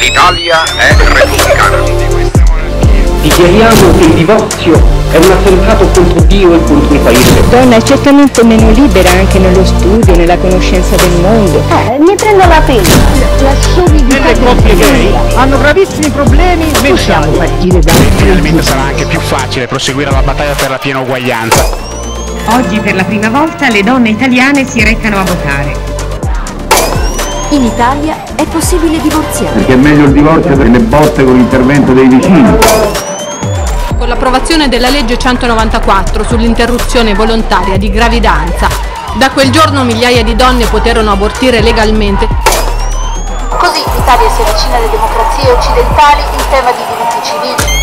L'Italia è repubblicana. Dichiariamo che il divorzio è un attentato contro Dio e contro il Paese. Donna è certamente meno libera anche nello studio, nella conoscenza del mondo. Eh, mi prendo la penna. La solidità Nelle coppie gay hanno gravissimi problemi Possiamo mentali. partire da Finalmente sarà anche più facile proseguire la battaglia per la piena uguaglianza. Oggi per la prima volta le donne italiane si recano a votare. In Italia è possibile divorziare. Perché è meglio il divorzio delle botte con l'intervento dei vicini. Con l'approvazione della legge 194 sull'interruzione volontaria di gravidanza, da quel giorno migliaia di donne poterono abortire legalmente. Così l'Italia si avvicina alle democrazie occidentali in tema di diritti civili.